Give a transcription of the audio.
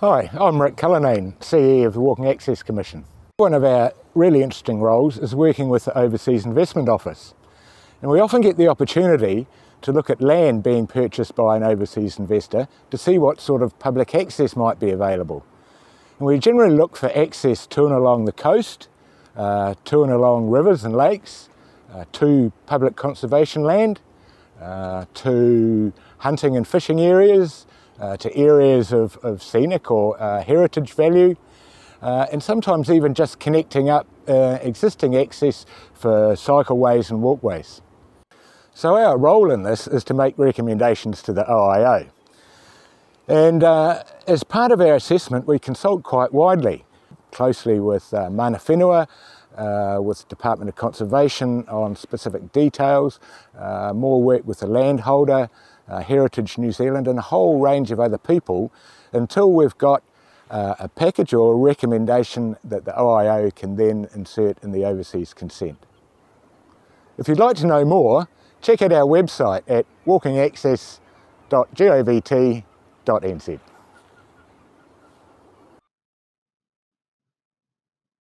Hi, I'm Ric Cullinane, CE of the Walking Access Commission. One of our really interesting roles is working with the Overseas Investment Office. And we often get the opportunity to look at land being purchased by an overseas investor to see what sort of public access might be available. And we generally look for access to and along the coast, uh, to and along rivers and lakes, uh, to public conservation land, uh, to hunting and fishing areas, uh, to areas of, of scenic or uh, heritage value, uh, and sometimes even just connecting up uh, existing access for cycleways and walkways. So our role in this is to make recommendations to the OIO. And uh, as part of our assessment, we consult quite widely, closely with uh, Mana Whenua, uh, with Department of Conservation on specific details, uh, more work with the landholder, uh, Heritage New Zealand and a whole range of other people until we've got uh, a package or a recommendation that the OIO can then insert in the overseas consent. If you'd like to know more, check out our website at walkingaccess.govt.nz.